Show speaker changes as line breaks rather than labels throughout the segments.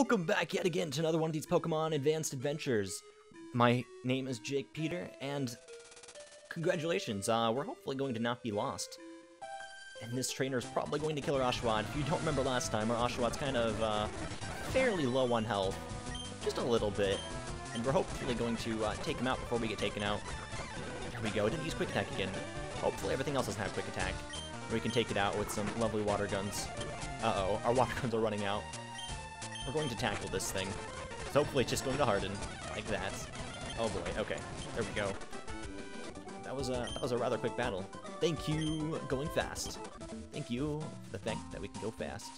Welcome back yet again to another one of these Pokemon Advanced Adventures. My name is Jake Peter, and congratulations, uh, we're hopefully going to not be lost. And this trainer is probably going to kill our Oshawott. If you don't remember last time, our Oshawott's kind of, uh, fairly low on health. Just a little bit. And we're hopefully going to, uh, take him out before we get taken out. Here we go, didn't use Quick Attack again. Hopefully everything else doesn't have Quick Attack. We can take it out with some lovely water guns. Uh-oh, our water guns are running out. We're going to tackle this thing. So hopefully it's just going to harden, like that. Oh boy, okay. There we go. That was a that was a rather quick battle. Thank you, going fast. Thank you for the fact that we can go fast.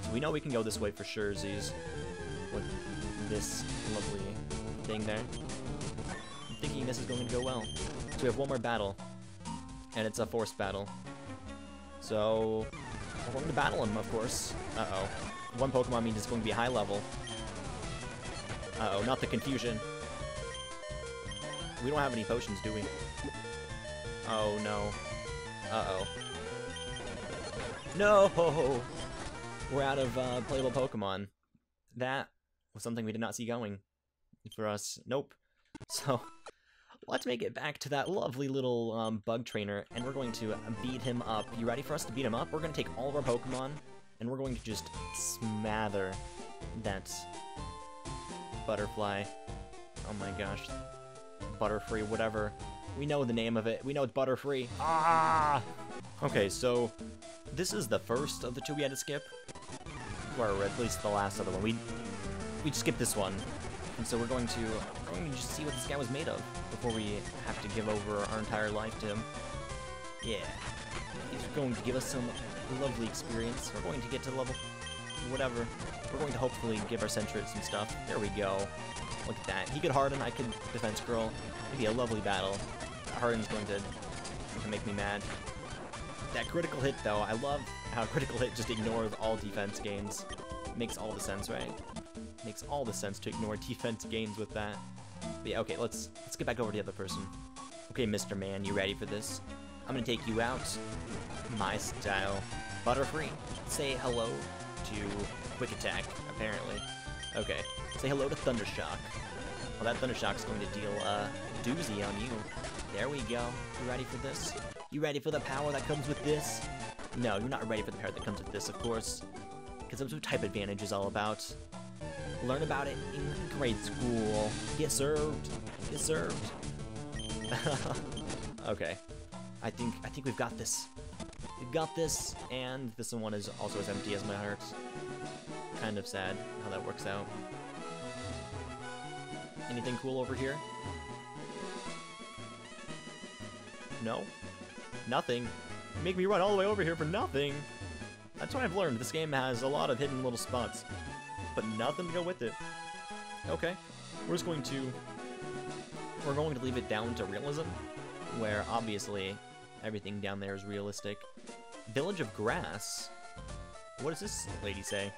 So we know we can go this way for sure, Z's. With this lovely thing there. I'm thinking this is going to go well. So we have one more battle. And it's a forced battle. So, we're going to battle him, of course. Uh-oh one Pokemon means it's going to be high level. Uh-oh, not the confusion. We don't have any potions, do we? Oh, no. Uh-oh. No! We're out of uh, playable Pokemon. That was something we did not see going for us. Nope. So, let's make it back to that lovely little um, bug trainer, and we're going to beat him up. You ready for us to beat him up? We're going to take all of our Pokemon, and we're going to just smother that butterfly. Oh my gosh. Butterfree, whatever. We know the name of it. We know it's Butterfree. Ah! Okay, so this is the first of the two we had to skip. Or at least the last other one. We we skipped this one. And so we're going to we're going to just see what this guy was made of before we have to give over our entire life to him. Yeah. Going to give us some lovely experience. We're going to get to level whatever. We're going to hopefully give our Sentret some stuff. There we go. Look at that. He could harden, I could defense Girl. It'd be a lovely battle. Harden's going to, to make me mad. That critical hit though, I love how critical hit just ignores all defense gains. Makes all the sense, right? Makes all the sense to ignore defense gains with that. But yeah, okay, let's let's get back over to the other person. Okay, Mr. Man, you ready for this? I'm gonna take you out. My style. Butterfree. Say hello to Quick Attack, apparently. Okay. Say hello to Thundershock. Well, that Thundershock's going to deal a doozy on you. There we go. You ready for this? You ready for the power that comes with this? No, you're not ready for the power that comes with this, of course. Because that's what type advantage is all about. Learn about it in grade school. Get served. Get served. okay. I think I think we've got this. We've got this, and this one is also as empty as my heart. Kind of sad how that works out. Anything cool over here? No? Nothing. make me run all the way over here for nothing! That's what I've learned. This game has a lot of hidden little spots. But nothing to go with it. Okay. We're just going to... We're going to leave it down to realism, where obviously everything down there is realistic. Village of Grass? What does this lady say?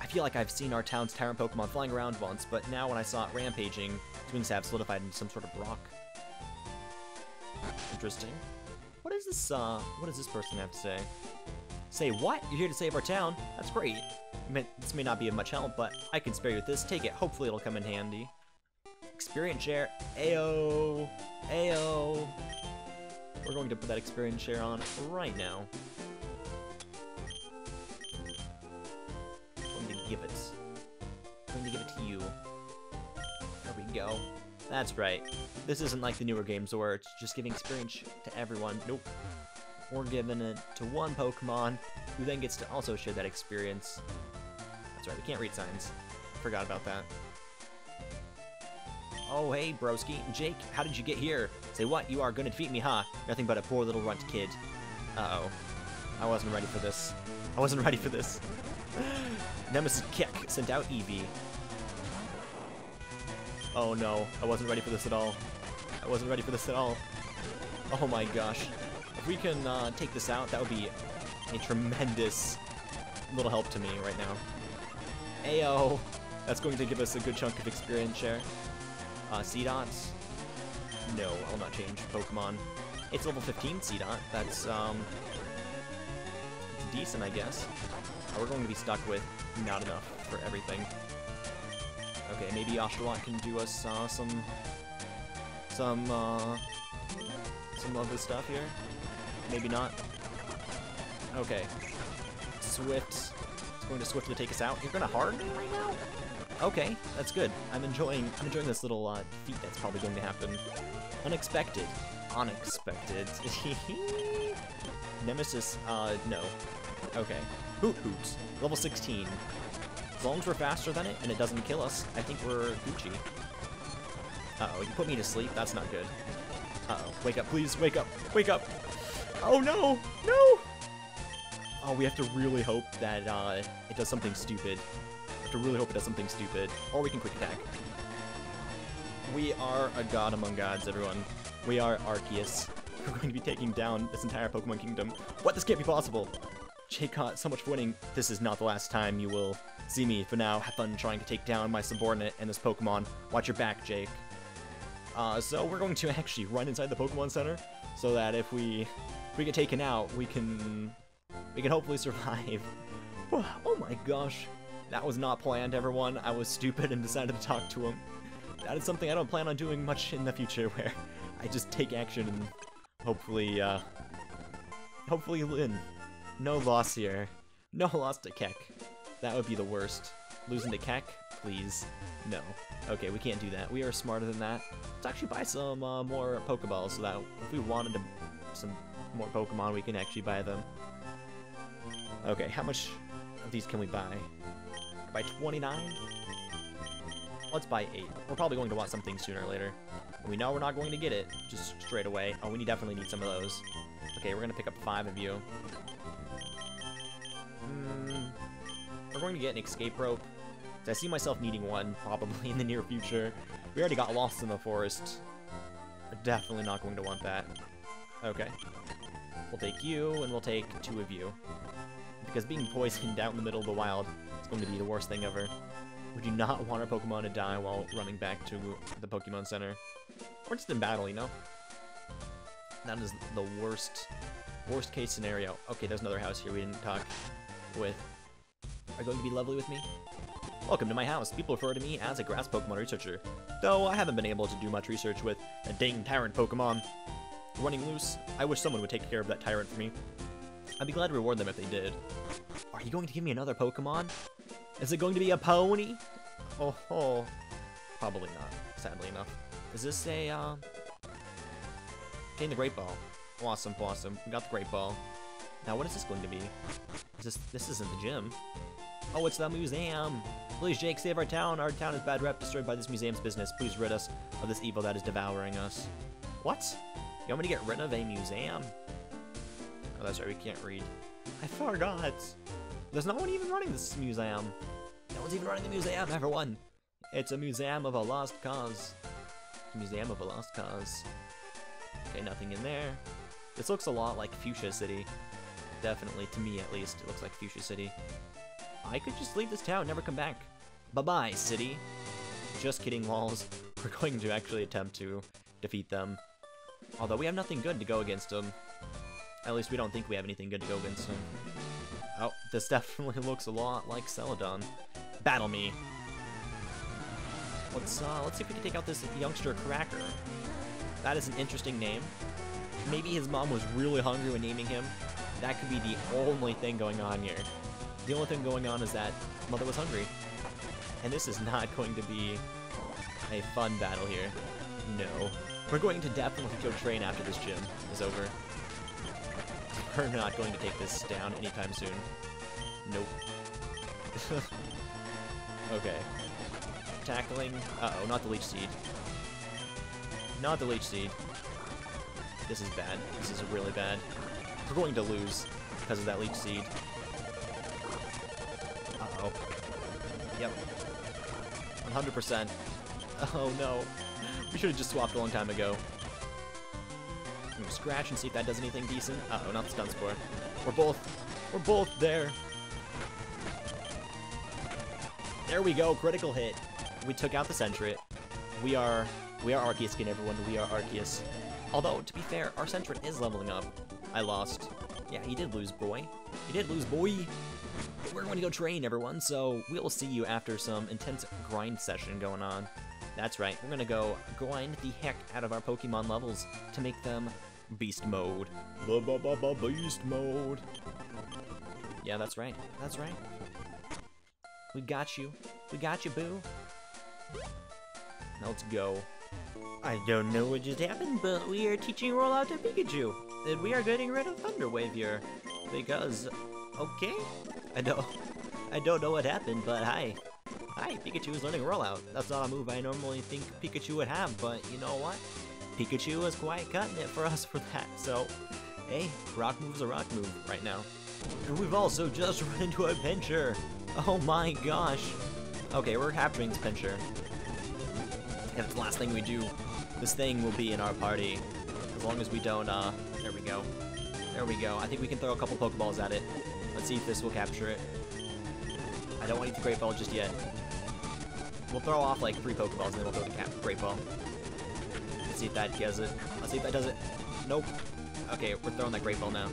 I feel like I've seen our town's tyrant Pokemon flying around once, but now when I saw it rampaging, its wings have solidified into some sort of rock. Interesting. What is this, uh, what does this person have to say? Say, what? You're here to save our town? That's great. I mean, this may not be of much help, but I can spare you with this. Take it. Hopefully it'll come in handy. Experience share. Ayo. Ayo. We're going to put that experience share on right now. I'm going to give it. I'm going to give it to you. There we go. That's right. This isn't like the newer games where it's just giving experience to everyone. Nope. We're giving it to one Pokemon, who then gets to also share that experience. That's right, we can't read signs. Forgot about that. Oh, hey, broski. Jake, how did you get here? Say what? You are gonna defeat me, huh? Nothing but a poor little runt kid. Uh-oh. I wasn't ready for this. I wasn't ready for this. Nemesis Kick sent out Eevee. Oh no, I wasn't ready for this at all. I wasn't ready for this at all. Oh my gosh. If we can uh, take this out, that would be a tremendous little help to me right now. Ayo! That's going to give us a good chunk of experience share. Uh, Seedots? No, I'll not change Pokemon. It's level 15 Seedot. That's, um... decent, I guess. We're going to be stuck with not enough. for everything. Okay, maybe Oshawott can do us uh, some some uh, some of this stuff here. Maybe not. Okay. Swift. It's going to swiftly take us out. You're gonna harden me right now? Okay, that's good. I'm enjoying I'm enjoying this little uh, feat that's probably going to happen. Unexpected. Unexpected. Nemesis, uh, no. Okay. Hoothoot. Level 16. As long as we're faster than it and it doesn't kill us, I think we're Gucci. Uh-oh, you put me to sleep? That's not good. Uh-oh. Wake up, please. Wake up. Wake up. Oh, no. No. Oh, we have to really hope that uh, it does something stupid. Have to really hope it does something stupid. Or we can quick attack. We are a god among gods, everyone. We are Arceus. We're going to be taking down this entire Pokemon Kingdom. What? This can't be possible. Jake caught so much for winning. This is not the last time you will see me. For now, have fun trying to take down my subordinate and this Pokemon. Watch your back, Jake. Uh, so we're going to actually run inside the Pokemon Center so that if we if we get taken out, we can we can hopefully survive. oh my gosh. That was not planned, everyone. I was stupid and decided to talk to him. That is something I don't plan on doing much in the future, where I just take action and hopefully, uh, hopefully win. No loss here. No loss to Kek. That would be the worst. Losing to Kek? Please. No. Okay, we can't do that. We are smarter than that. Let's actually buy some uh, more Pokeballs so that if we wanted to, some more Pokemon, we can actually buy them. Okay, how much of these can we buy? Buy 29? Let's buy 8. We're probably going to want something sooner or later. We know we're not going to get it just straight away. Oh, we definitely need some of those. Okay, we're going to pick up 5 of you. Mm, we're going to get an escape rope. I see myself needing one, probably in the near future. We already got lost in the forest. We're definitely not going to want that. Okay. We'll take you, and we'll take two of you. Because being poisoned out in the middle of the wild is going to be the worst thing ever. Would you not want our Pokemon to die while running back to the Pokemon Center? Or just in battle, you know? That is the worst, worst case scenario. Okay, there's another house here we didn't talk with. Are going to be lovely with me? Welcome to my house. People refer to me as a grass Pokemon researcher, though I haven't been able to do much research with a dang tyrant Pokemon. Running loose, I wish someone would take care of that tyrant for me. I'd be glad to reward them if they did. Are you going to give me another Pokemon? Is it going to be a pony? Oh, oh. Probably not, sadly enough. Is this a, uh... Gain the Great Ball. Awesome, awesome. We got the Great Ball. Now, what is this going to be? Is this, this isn't the gym. Oh, it's the museum! Please, Jake, save our town. Our town is bad rep, destroyed by this museum's business. Please rid us of this evil that is devouring us. What? You want me to get rid of a museum? Oh, that's right, we can't read. I forgot! There's no one even running this museum. No one's even running the museum, everyone! It's a museum of a lost cause. Museum of a lost cause. Okay, nothing in there. This looks a lot like Fuchsia City. Definitely, to me at least, it looks like Fuchsia City. I could just leave this town, never come back. Bye-bye, city. Just kidding, walls. We're going to actually attempt to defeat them. Although we have nothing good to go against them. At least we don't think we have anything good to go against them. Oh, this definitely looks a lot like Celadon. Battle me. Let's uh, let's see if we can take out this youngster Cracker. That is an interesting name. Maybe his mom was really hungry when naming him. That could be the only thing going on here. The only thing going on is that mother was hungry. And this is not going to be a fun battle here. No. We're going to definitely go train after this gym is over. We're not going to take this down anytime soon. Nope. okay. Tackling. Uh-oh, not the Leech Seed. Not the Leech Seed. This is bad. This is really bad. We're going to lose because of that Leech Seed. Uh-oh. Yep. 100%. Oh no. We should have just swapped a long time ago. Scratch and see if that does anything decent. Uh-oh, not the stun spore. We're both, we're both there. There we go, critical hit. We took out the Sentret. We are, we are Arceus skin, everyone. We are Arceus. Although, to be fair, our Sentret is leveling up. I lost. Yeah, he did lose, boy. He did lose, boy. we're going to go train, everyone, so we'll see you after some intense grind session going on. That's right, we're gonna go grind the heck out of our Pokemon levels to make them beast mode. Ba ba ba ba beast mode. Yeah, that's right. That's right. We got you. We got you, boo. Now let's go. I don't know what just happened, but we are teaching rollout to Pikachu. And we are getting rid of Thunder Wave here. Because, okay? I don't, I don't know what happened, but hi. Hi, Pikachu is learning rollout. That's not a move I normally think Pikachu would have, but you know what? Pikachu is quite cutting it for us for that, so... Hey, rock move's a rock move right now. And we've also just run into a Pinsir! Oh my gosh! Okay, we're capturing this Pinsir. And it's the last thing we do. This thing will be in our party. As long as we don't, uh... There we go. There we go. I think we can throw a couple Pokeballs at it. Let's see if this will capture it. I don't want to use the Great Ball just yet. We'll throw off like three Pokeballs and then we'll throw the Great Ball. Let's see if that does it. Let's see if that does it. Nope. Okay, we're throwing that Great Ball now.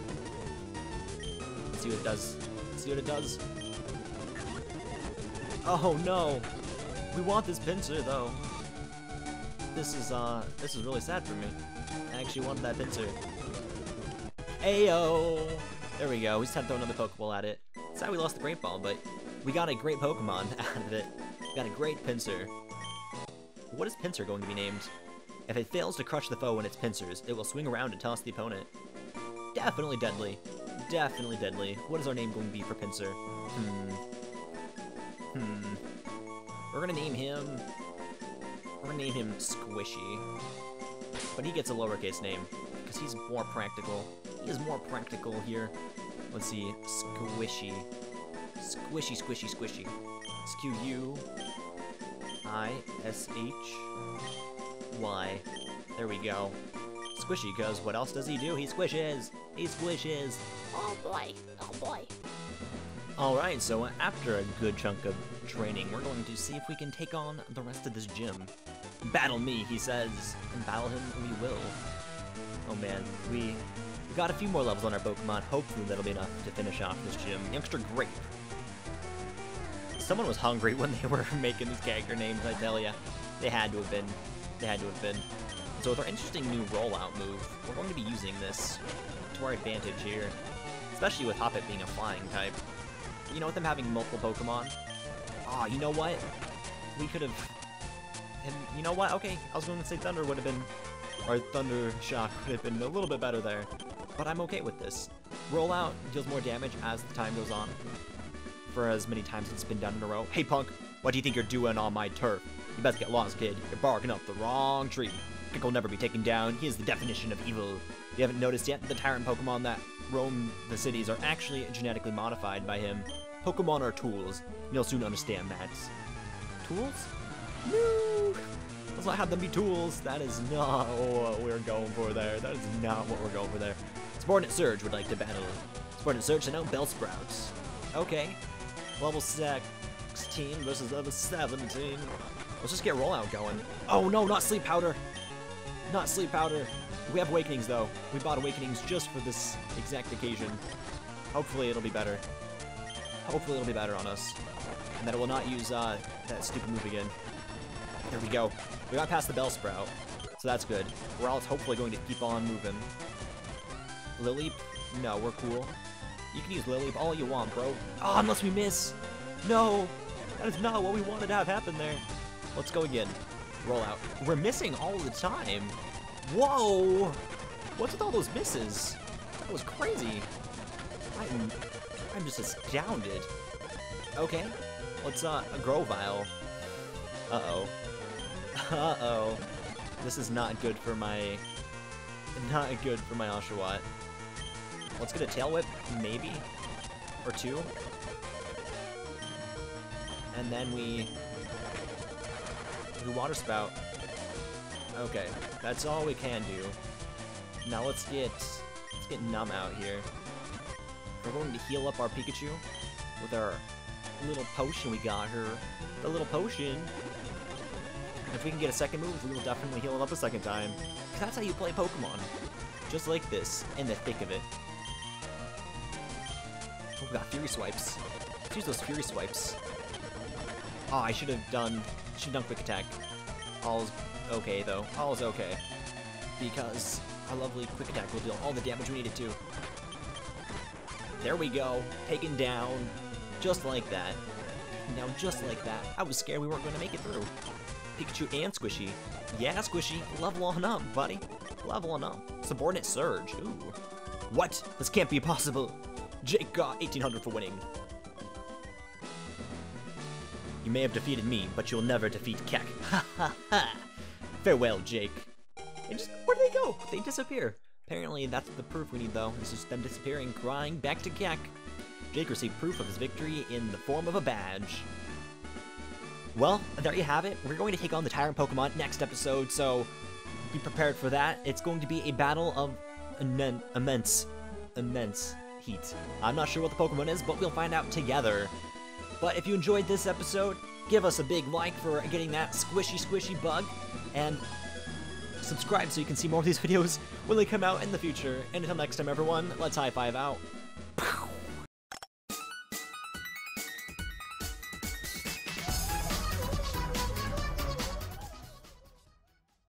Let's see what it does. Let's see what it does. Oh no! We want this Pinsir though. This is uh this is really sad for me. I actually wanted that Pinsir. Ayo! There we go. We just had to throw another Pokeball at it. Sad we lost the Great Ball, but we got a great Pokemon out of it. We got a great Pinsir. What is Pinsir going to be named? If it fails to crush the foe in it's pincers, it will swing around and toss the opponent. Definitely deadly. Definitely deadly. What is our name going to be for Pinsir? Hmm. Hmm. We're gonna name him... We're gonna name him Squishy. But he gets a lowercase name, because he's more practical. He is more practical here. Let's see. Squishy. Squishy, squishy, squishy. S-Q-U... I-S-H... Y. There we go. Squishy, because what else does he do? He squishes! He squishes!
Oh boy, oh boy.
Alright, so after a good chunk of training, we're going to see if we can take on the rest of this gym. Battle me, he says, and battle him we will. Oh man, we got a few more levels on our Pokemon. Hopefully that'll be enough to finish off this gym. Youngster Grape. Someone was hungry when they were making these character names, I tell ya. They had to have been. They had to have been. So with our interesting new rollout move, we're going to be using this to our advantage here. Especially with Hoppip being a flying type. You know, with them having multiple Pokemon. Ah, oh, you know what? We could have... And you know what? Okay, I was going to say Thunder would have been... Or Thunder Shock would have been a little bit better there. But I'm okay with this. Rollout deals more damage as the time goes on. For as many times it's been done in a row. Hey, Punk! What do you think you're doing on my turf? You best get lost, kid. You're barking up the wrong tree. Kick will never be taken down. He is the definition of evil. You haven't noticed yet? The tyrant Pokemon that roam the cities are actually genetically modified by him. Pokemon are tools. You'll soon understand that. Tools? No! Let's not have them be tools. That is not what we're going for there. That is not what we're going for there. Subordinate Surge would like to battle. Subordinate Surge sent out Bellsprouts. Okay. Level 16 versus level 17. Let's just get rollout going. Oh no, not Sleep Powder! Not Sleep Powder. We have Awakenings though. We bought Awakenings just for this exact occasion. Hopefully it'll be better. Hopefully it'll be better on us. And that it will not use uh, that stupid move again. There we go. We got past the Bellsprout, so that's good. We're all hopefully going to keep on moving. Lily? No, we're cool. You can use Lily all you want, bro. Oh, unless we miss! No! That is not what we wanted to have happen there. Let's go again. Roll out. We're missing all the time. Whoa! What's with all those misses? That was crazy. I'm, I'm just astounded. Okay, let's uh, a Grovyle. Uh-oh. Uh-oh. This is not good for my... Not good for my Oshawott. Let's get a Tail Whip, maybe? Or two? And then we... We Water Spout. Okay, that's all we can do. Now let's get... Let's get Numb out here. We're going to heal up our Pikachu with our little potion we got her. The little potion. If we can get a second move, we will definitely heal it up a second time. Because that's how you play Pokemon. Just like this, in the thick of it. Oh, we got Fury Swipes. Let's use those Fury Swipes. Oh, I should have done, should have done Quick Attack. All's okay, though. All's okay. Because our lovely Quick Attack will deal all the damage we need to. There we go. Taken down. Just like that. Now, just like that. I was scared we weren't going to make it through. Pikachu and Squishy. Yeah, Squishy. Level on up, buddy. Level on up. Subordinate Surge. Ooh. What? This can't be possible. Jake got 1800 for winning. You may have defeated me, but you'll never defeat Kek. Ha ha ha! Farewell, Jake. They just, where do they go? They disappear. Apparently, that's the proof we need, though. This is them disappearing, crying back to Kek. Jake received proof of his victory in the form of a badge. Well, there you have it. We're going to take on the Tyrant Pokemon next episode, so be prepared for that. It's going to be a battle of immen immense, immense heat. I'm not sure what the Pokemon is, but we'll find out together. But if you enjoyed this episode, give us a big like for getting that squishy squishy bug, and subscribe so you can see more of these videos when they come out in the future. And until next time, everyone, let's high five out.